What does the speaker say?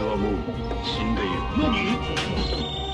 はもう死んでいる。何？